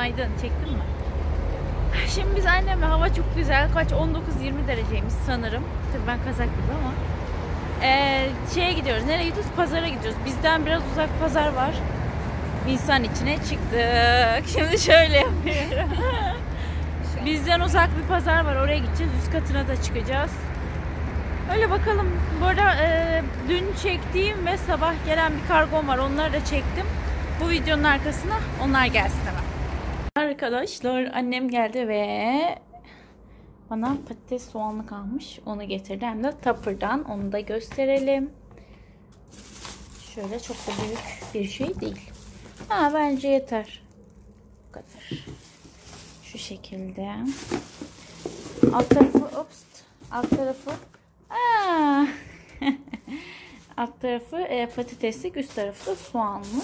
Günaydın. Çektin mi? Şimdi biz annemle hava çok güzel. Kaç 19-20 dereceymiş sanırım. Tabii ben kazak gibi ama. Ee, şeye gidiyoruz. Nereye gidiyoruz? Pazara gidiyoruz. Bizden biraz uzak pazar var. İnsan içine çıktık. Şimdi şöyle yapıyorum. Bizden uzak bir pazar var. Oraya gideceğiz. Üst katına da çıkacağız. Öyle bakalım. Bu arada e, dün çektiğim ve sabah gelen bir kargom var. Onları da çektim. Bu videonun arkasına onlar gelsin hemen. Arkadaşlar annem geldi ve bana patates soğanlı kalmış. Onu getirdi. Hem de Tupper'dan. Onu da gösterelim. Şöyle çok da büyük bir şey değil. Ha bence yeter. Bu kadar. Şu şekilde. Alt tarafı ups, alt tarafı aa. alt tarafı e, patateslik, üst tarafı da soğanlı.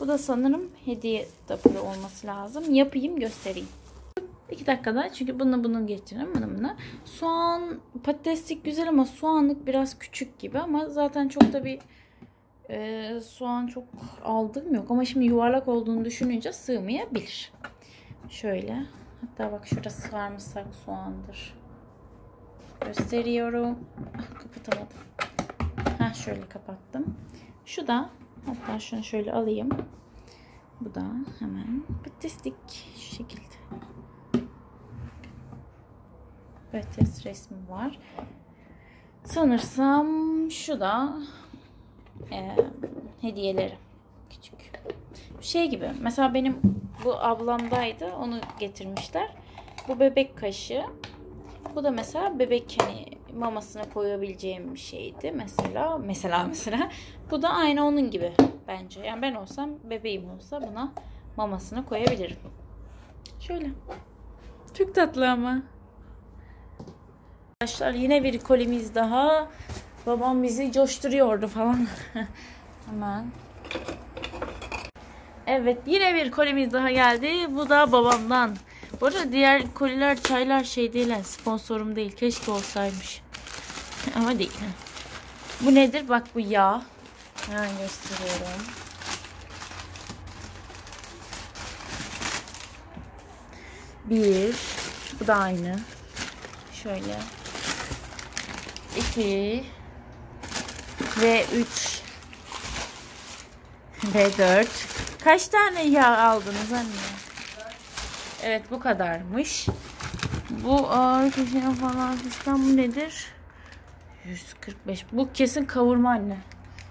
Bu da sanırım hediye taburu olması lazım. Yapayım göstereyim. 2 dakikada çünkü bunu bunu geçirelim bunu bunu. Soğan patateslik güzel ama soğanlık biraz küçük gibi ama zaten çok da bir e, soğan çok aldığım yok ama şimdi yuvarlak olduğunu düşününce sığmayabilir. Şöyle hatta bak şurası sarımsak soğandır. Gösteriyorum. Ah, kapatamadım. Ha şöyle kapattım. Şu da hatta şunu şöyle alayım. Bu da hemen patateslik şu şekilde. Patates resmi var. Sanırsam şu da e, hediyeleri. Küçük. Şey gibi. Mesela benim bu ablamdaydı. Onu getirmişler. Bu bebek kaşığı. Bu da mesela bebek hani mamasına koyabileceğim bir şeydi. Mesela mesela mesela. Bu da aynı onun gibi bence. Yani ben olsam bebeğim olsa buna mamasına koyabilirim. Şöyle. Çok tatlı ama. Arkadaşlar yine bir kolimiz daha. Babam bizi coşturuyordu falan. Hemen. Evet yine bir kolimiz daha geldi. Bu da babamdan. Bu arada diğer koliler çaylar şey değil. Sponsorum değil. Keşke olsaymış. Ama değil. Bu nedir? Bak bu yağ. Hemen gösteriyorum. Bir. Bu da aynı. Şöyle. İki. Ve üç. Ve dört. Kaç tane yağ aldınız anne? Evet bu kadarmış. Bu ağır köşeye falan fistan bu nedir? 145. Bu kesin kavurma anne.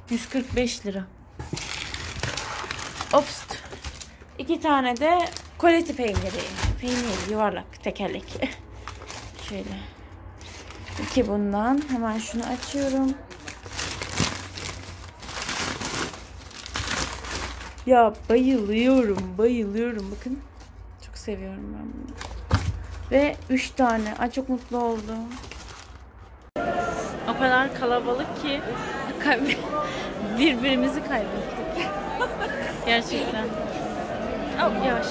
145 lira. Ops. İki tane de koleti peyniri. Peynir yuvarlak tekerlek. Şöyle. İki bundan. Hemen şunu açıyorum. Ya bayılıyorum, bayılıyorum. Bakın. Seviyorum ben bunu. Ve üç tane. Ay çok mutlu oldum. O kadar kalabalık ki birbirimizi kaybettik. Gerçekten. Oh, yavaş.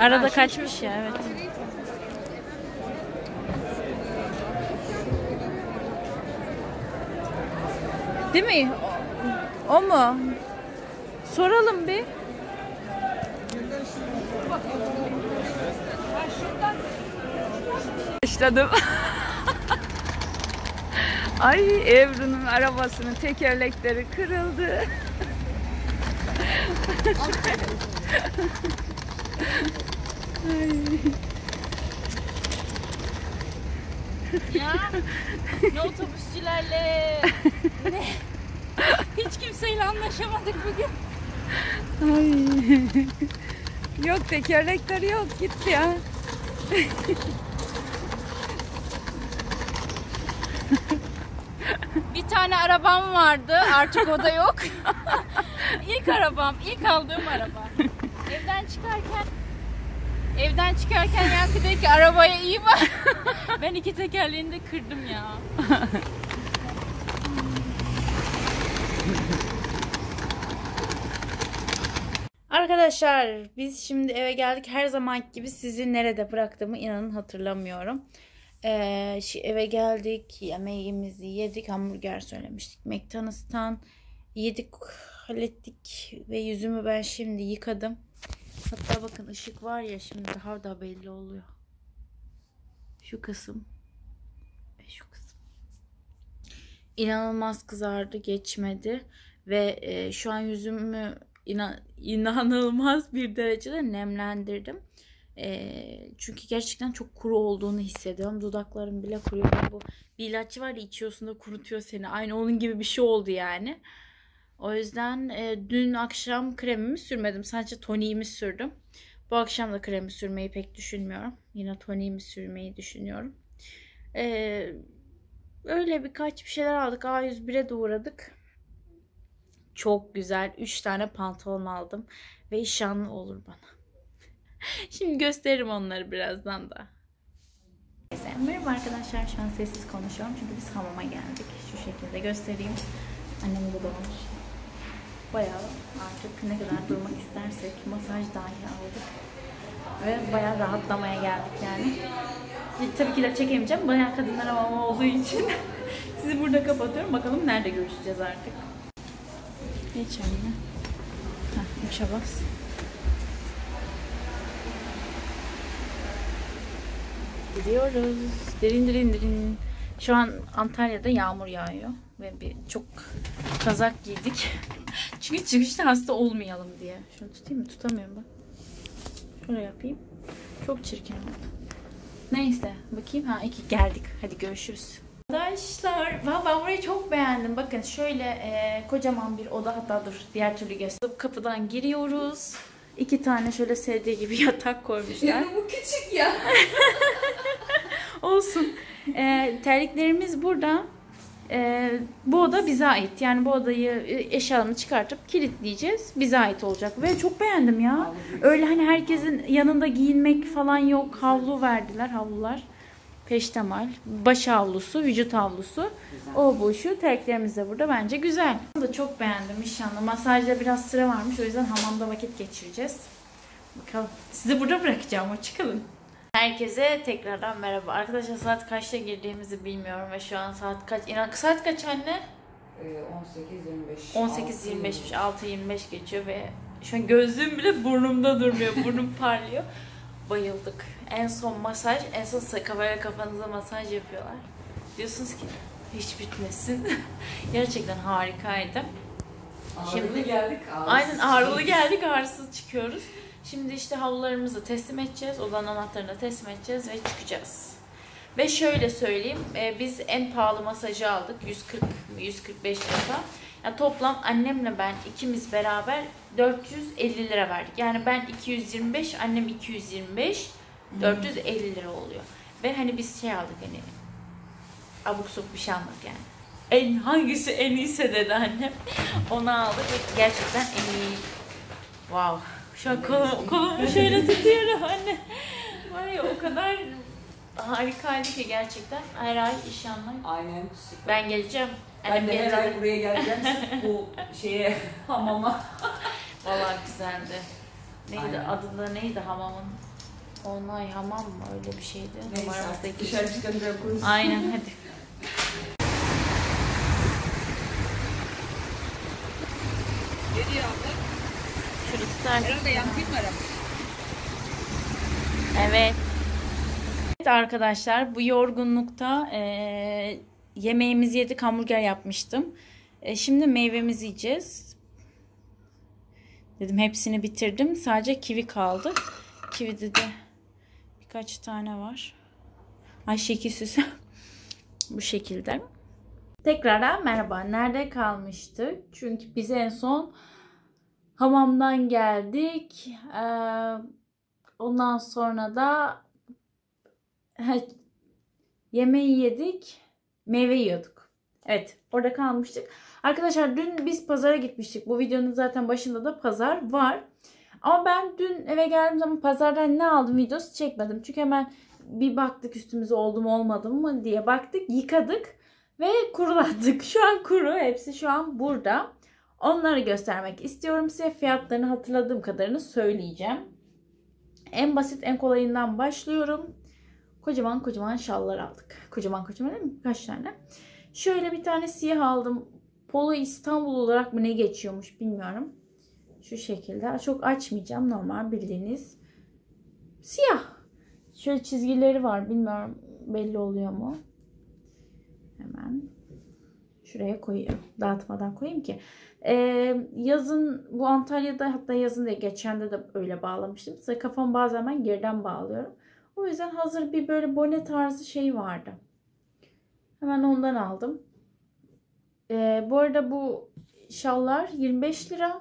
Arada kaçmış ya evet. Değil mi? O, o mu? Soralım bir. Başladım. Ay Ebru'nun arabasının tekerlekleri kırıldı. Ay. Ya ne otobüsçülerle ne hiç kimseyle anlaşamadık bugün. Ay. Yok tekerlekleri yok gitti ya. Bir tane arabam vardı artık o da yok. ilk arabam, ilk aldığım araba. Evden çıkarken Evden çıkarken Yankı dedi ki arabaya iyi bak. ben iki tekerleğini de kırdım ya. Arkadaşlar biz şimdi eve geldik. Her zamanki gibi sizi nerede bıraktığımı inanın hatırlamıyorum. Ee, eve geldik. Yemeğimizi yedik. Hamburger söylemiştik. McDonald's'tan yedik. hallettik ve yüzümü ben şimdi yıkadım. Hatta bakın ışık var ya şimdi daha da belli oluyor. Şu kısım ve şu kısım. İnanılmaz kızardı geçmedi ve e, şu an yüzümü inan- inanılmaz bir derecede nemlendirdim. E, çünkü gerçekten çok kuru olduğunu hissediyorum. Dudaklarım bile kuruyor. Bu bir ilaç var ya içiyorsun da kurutuyor seni. Aynı onun gibi bir şey oldu yani. O yüzden e, dün akşam kremimi sürmedim. Sadece toniğimi sürdüm. Bu akşam da kremi sürmeyi pek düşünmüyorum. Yine toniğimi sürmeyi düşünüyorum. E, öyle birkaç bir şeyler aldık. A101'e de uğradık. Çok güzel. 3 tane pantolon aldım. Ve işanlı olur bana. Şimdi gösteririm onları birazdan da. Merhaba arkadaşlar. Şu an sessiz konuşuyorum. Çünkü biz hamama geldik. Şu şekilde göstereyim. Annem burada var. Bayağı artık ne kadar durmak istersek masaj dahi aldık. Ve bayağı rahatlamaya geldik yani. E, Tabii ki de çekemeyeceğim. Bayağı kadınlar hamamı olduğu için sizi burada kapatıyorum. Bakalım nerede görüşeceğiz artık. Geç anne. Heh, yaşa bas. Gidiyoruz. Derin derin derin. Şu an Antalya'da yağmur yağıyor. Ve bir çok kazak giydik. Çünkü çıkışta hasta olmayalım diye. Şunu tutayım mı? Tutamıyorum bak. Şöyle yapayım. Çok çirkin oldu. Neyse. Bakayım. Ha iki geldik. Hadi görüşürüz. Arkadaşlar ben burayı çok beğendim. Bakın şöyle e, kocaman bir oda hatta dur diğer türlü göstereyim. Kapıdan giriyoruz. İki tane şöyle sedye gibi yatak koymuşlar. bu küçük ya. Olsun. E, terliklerimiz burada. E, bu oda bize ait. Yani bu odayı e, eşyalarını çıkartıp kilitleyeceğiz. Bize ait olacak. Ve çok beğendim ya. Öyle hani herkesin yanında giyinmek falan yok. Havlu verdiler. Havlular. Peştemal. Baş havlusu, vücut havlusu. O bu şu. Terliklerimiz de burada. Bence güzel. Bunu da çok beğendim inşallah. Masajda biraz sıra varmış. O yüzden hamamda vakit geçireceğiz. Bakalım. Sizi burada bırakacağım. Hoşçakalın. Herkese tekrardan merhaba. Arkadaşlar saat kaçta girdiğimizi bilmiyorum ve şu an saat kaç? İnan saat kaç anne? Ee, 18-25. 18.25'miş 6.25 geçiyor ve şu an gözlüğüm bile burnumda durmuyor. Burnum parlıyor. Bayıldık. En son masaj, en son kafaya kafanıza masaj yapıyorlar. Diyorsunuz ki hiç bitmesin. Gerçekten harikaydı. Şimdi Şimdi- geldik. Aynen ağrılı geldik ağrısız çıkıyoruz. Şimdi işte havlularımızı teslim edeceğiz. Odanın anahtarını teslim edeceğiz ve çıkacağız. Ve şöyle söyleyeyim. e, biz en pahalı masajı aldık. 140 145 lira. Yani toplam annemle ben ikimiz beraber 450 lira verdik. Yani ben 225, annem 225, 450 lira oluyor. Ve hani biz şey aldık hani abuk sabuk bir şey almadık yani. En hangisi en iyiyse dedi annem. Onu aldık ve gerçekten en iyi. Wow. Şu an kolum, kolumu şöyle tutuyorum anne. Var ya o kadar harikaydı ki gerçekten. Her ay inşallah. Aynen. süper. Ben geleceğim. Ben Annem de her ay buraya geleceğim. sırf bu şeye hamama. Vallahi güzeldi. Neydi Aynen. adı da neydi hamamın? Onay hamam mı öyle bir şeydi. Neyse Numaramızda artık iki- dışarı çıkınca konuşuruz. Aynen hadi. Geliyor abla. Da Herhalde yankıyım var Evet. Evet arkadaşlar bu yorgunlukta eee, yemeğimizi yedik hamburger yapmıştım. E, şimdi meyvemizi yiyeceğiz. Dedim hepsini bitirdim. Sadece kivi kaldı. Kivide de birkaç tane var. Ay şekilsiz. bu şekilde. Tekrardan merhaba. Nerede kalmıştık? Çünkü biz en son hamamdan geldik. Eee Ondan sonra da yemeği yedik. Meyve yiyorduk. Evet orada kalmıştık. Arkadaşlar dün biz pazara gitmiştik. Bu videonun zaten başında da pazar var. Ama ben dün eve geldiğim zaman pazardan ne aldım videosu çekmedim. Çünkü hemen bir baktık üstümüze oldu mu olmadı mı diye baktık. Yıkadık ve kurulattık. Şu an kuru. Hepsi şu an burada. Onları göstermek istiyorum size. Fiyatlarını hatırladığım kadarını söyleyeceğim. En basit en kolayından başlıyorum. Kocaman kocaman şallar aldık. Kocaman kocaman değil mi? Kaç tane? Şöyle bir tane siyah aldım. Polo İstanbul olarak mı ne geçiyormuş bilmiyorum. Şu şekilde. Çok açmayacağım. Normal bildiğiniz siyah. Şöyle çizgileri var. Bilmiyorum belli oluyor mu? Hemen şuraya koyuyorum. Dağıtmadan koyayım ki. Ee, yazın bu Antalya'da hatta yazın da geçen de de öyle bağlamıştım. Size kafam bazen ben geriden bağlıyorum. O yüzden hazır bir böyle bone tarzı şey vardı. Hemen ondan aldım. Ee, bu arada bu şallar 25 lira.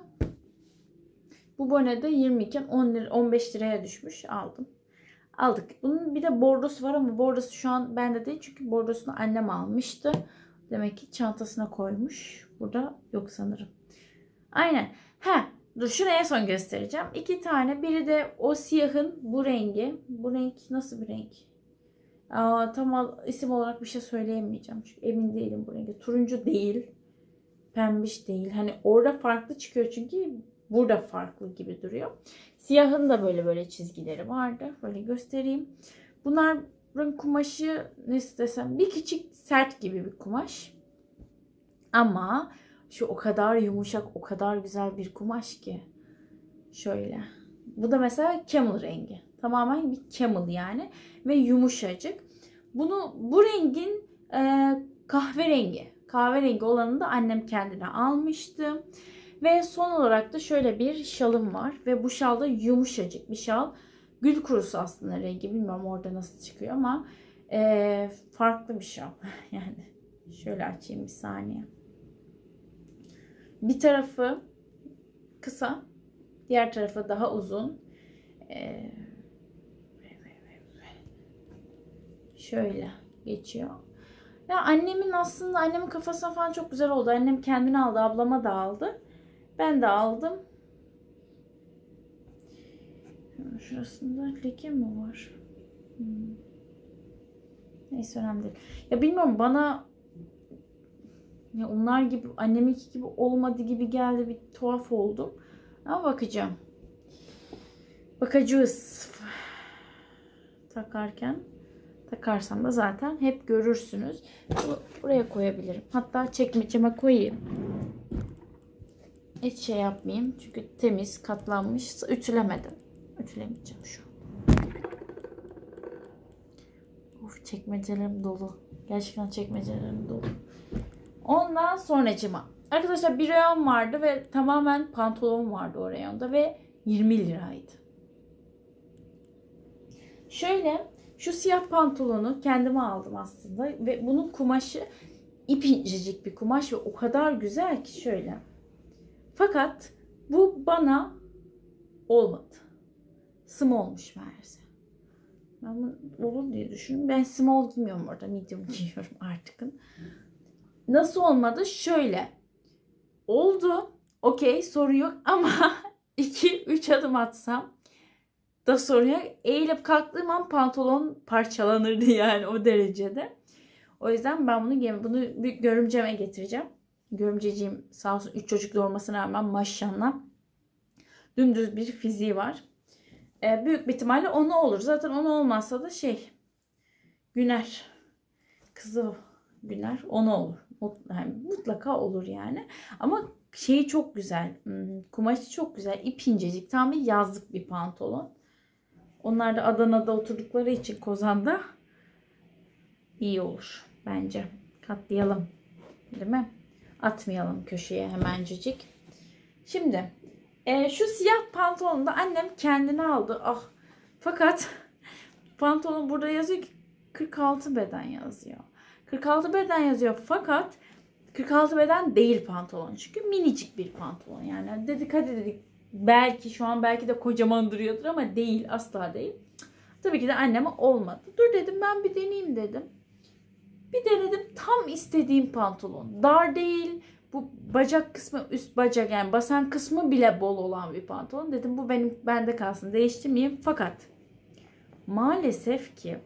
Bu bone de 20 iken 10 lira, 15 liraya düşmüş. Aldım. Aldık. Bunun bir de bordosu var ama bordosu şu an bende değil. Çünkü bordosunu annem almıştı. Demek ki çantasına koymuş. Burada yok sanırım. Aynen. He, dur şunu en son göstereceğim. İki tane. Biri de o siyahın bu rengi. Bu renk nasıl bir renk? Aa, tam isim olarak bir şey söyleyemeyeceğim. Çünkü emin değilim bu rengi. Turuncu değil. Pembiş değil. Hani orada farklı çıkıyor çünkü burada farklı gibi duruyor. Siyahın da böyle böyle çizgileri vardı. Böyle göstereyim. Bunların kumaşı ne desem bir küçük sert gibi bir kumaş. Ama şu o kadar yumuşak, o kadar güzel bir kumaş ki. Şöyle. Bu da mesela camel rengi. Tamamen bir camel yani. Ve yumuşacık. Bunu bu rengin e, kahverengi. Kahverengi olanını da annem kendine almıştı. Ve son olarak da şöyle bir şalım var. Ve bu şal da yumuşacık bir şal. Gül kurusu aslında rengi. Bilmiyorum orada nasıl çıkıyor ama e, farklı bir şal. yani şöyle açayım bir saniye. Bir tarafı kısa. Diğer tarafı daha uzun. E, şöyle geçiyor. Ya annemin aslında annemin kafasına falan çok güzel oldu. Annem kendini aldı, ablama da aldı. Ben de aldım. Şurasında leke mi var? Hmm. Neyse önemli değil. Ya bilmiyorum bana ya onlar gibi anneminki gibi olmadı gibi geldi bir tuhaf oldum. Ama bakacağım. Bakacağız. Takarken takarsam da zaten hep görürsünüz. Buraya koyabilirim. Hatta çekmeceme koyayım. Hiç şey yapmayayım. Çünkü temiz, katlanmış. Ütülemedim. Ütülemeyeceğim şu. Of çekmecelerim dolu. Gerçekten çekmecelerim dolu. Ondan sonracıma. Arkadaşlar bir reyon vardı ve tamamen pantolon vardı o reyonda ve 20 liraydı. Şöyle şu siyah pantolonu kendime aldım aslında ve bunun kumaşı ip incecik bir kumaş ve o kadar güzel ki şöyle. Fakat bu bana olmadı. Small'muş meğerse. Ben bunu olur diye düşündüm. Ben small giymiyorum orada. Medium giyiyorum artık. Nasıl olmadı? Şöyle. Oldu. Okey sorun yok ama 2-3 adım atsam da sorun yok. Eğilip kalktığım an pantolon parçalanırdı yani o derecede. O yüzden ben bunu giyemem. Bunu bir görümceme getireceğim. Görümceciğim sağ olsun 3 çocuk doğurmasına rağmen maşallah dümdüz bir fiziği var. Ee, büyük bir ihtimalle onu olur. Zaten onu olmazsa da şey Güner kızı Güner onu olur. Yani mutlaka olur yani. Ama şeyi çok güzel. Hmm, Kumaşı çok güzel. İp incecik. Tam bir yazlık bir pantolon. Onlar da Adana'da oturdukları için Kozan'da iyi olur bence. Katlayalım. Değil mi? Atmayalım köşeye hemencecik. Şimdi e, şu siyah pantolonu da annem kendine aldı. Ah. Fakat pantolon burada yazıyor ki 46 beden yazıyor. 46 beden yazıyor fakat 46 beden değil pantolon. Çünkü minicik bir pantolon. Yani dedik hadi dedik belki şu an belki de kocaman duruyordur ama değil asla değil. Tabii ki de anneme olmadı. Dur dedim ben bir deneyeyim dedim. Bir denedim tam istediğim pantolon. Dar değil. Bu bacak kısmı üst bacak yani basen kısmı bile bol olan bir pantolon. Dedim bu benim bende kalsın değiştirmeyeyim. Fakat maalesef ki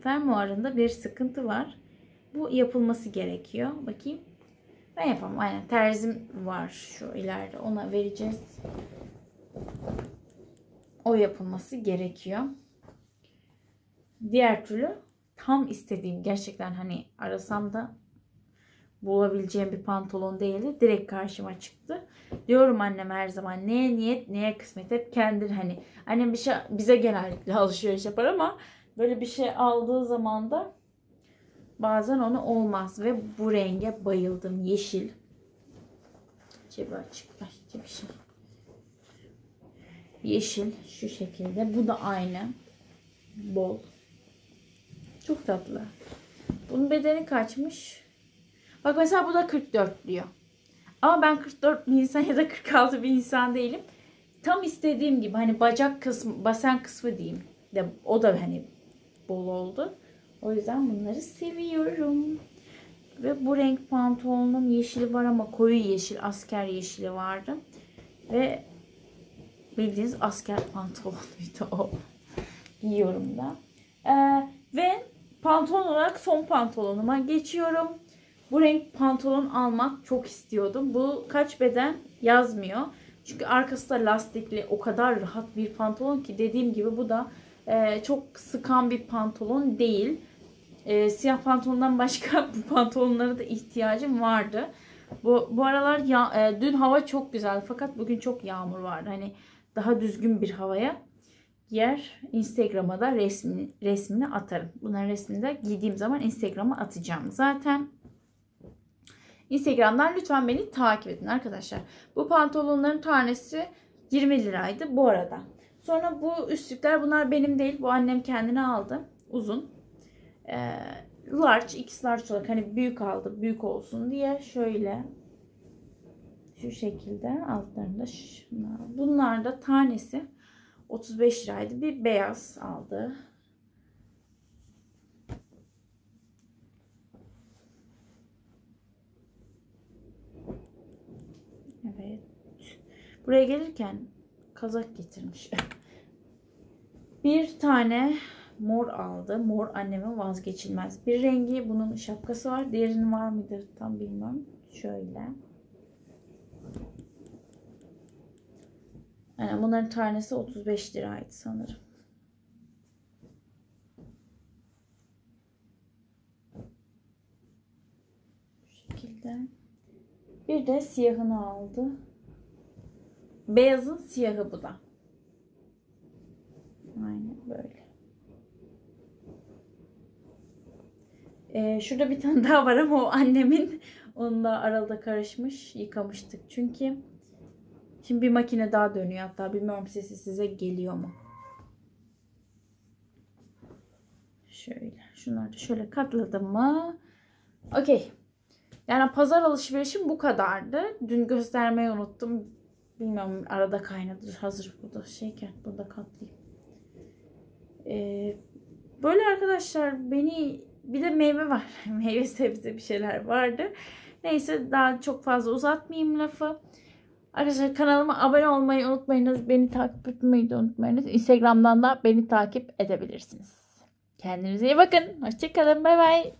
fermuarında bir sıkıntı var. Bu yapılması gerekiyor. Bakayım. Ben yapamam. Aynen terzim var şu ileride. Ona vereceğiz. O yapılması gerekiyor. Diğer türlü tam istediğim gerçekten hani arasam da bulabileceğim bir pantolon değildi. Direkt karşıma çıktı. Diyorum annem her zaman neye niyet neye kısmet hep kendi hani annem bir şey bize genellikle alışveriş yapar ama böyle bir şey aldığı zaman da bazen onu olmaz ve bu renge bayıldım. Yeşil. Cebi açık başka bir şey. Yeşil şu şekilde. Bu da aynı. Bol. Çok tatlı. Bunun bedeni kaçmış? Bak mesela bu da 44 diyor. Ama ben 44 bir insan ya da 46 bir insan değilim. Tam istediğim gibi hani bacak kısmı, basen kısmı diyeyim. De, o da hani bol oldu. O yüzden bunları seviyorum. Ve bu renk pantolonun yeşili var ama koyu yeşil, asker yeşili vardı. Ve bildiğiniz asker pantolonuydu o. Giyiyorum da. Ee, ve pantolon olarak son pantolonuma geçiyorum. Bu renk pantolon almak çok istiyordum. Bu kaç beden yazmıyor. Çünkü arkası da lastikli o kadar rahat bir pantolon ki dediğim gibi bu da e, çok sıkan bir pantolon değil. E, siyah pantolondan başka bu pantolonlara da ihtiyacım vardı. Bu, bu aralar ya, e, dün hava çok güzel fakat bugün çok yağmur vardı. Hani daha düzgün bir havaya yer Instagram'a da resmini, resmini atarım. Bunların resmini de giydiğim zaman Instagram'a atacağım. Zaten Instagram'dan lütfen beni takip edin arkadaşlar. Bu pantolonların tanesi 20 liraydı bu arada. Sonra bu üstlükler bunlar benim değil. Bu annem kendine aldı. Uzun. Ee, large, x large olarak hani büyük aldı. Büyük olsun diye şöyle şu şekilde altlarında şunlar. Bunlar da tanesi 35 liraydı. Bir beyaz aldı. Evet. Buraya gelirken kazak getirmiş. Bir tane mor aldı. Mor annemin vazgeçilmez. Bir rengi bunun şapkası var. Diğerinin var mıdır tam bilmiyorum. Şöyle. Yani bunların tanesi 35 liraydı sanırım. Bu şekilde. Bir de siyahını aldı. Beyazın siyahı bu da. Aynen böyle. Ee, şurada bir tane daha var ama o annemin. Onunla arada karışmış. Yıkamıştık çünkü. Şimdi bir makine daha dönüyor hatta. Bilmiyorum sesi size geliyor mu? Şöyle. Şunları da şöyle katladım mı? Okey. Yani pazar alışverişim bu kadardı. Dün göstermeyi unuttum. Bilmiyorum arada kaynadı. Hazır burada şeyken burada katlayayım. Ee, böyle arkadaşlar beni bir de meyve var. meyve sebze bir şeyler vardı. Neyse daha çok fazla uzatmayayım lafı. Arkadaşlar kanalıma abone olmayı unutmayınız. Beni takip etmeyi de unutmayınız. Instagram'dan da beni takip edebilirsiniz. Kendinize iyi bakın. Hoşçakalın. Bay bay.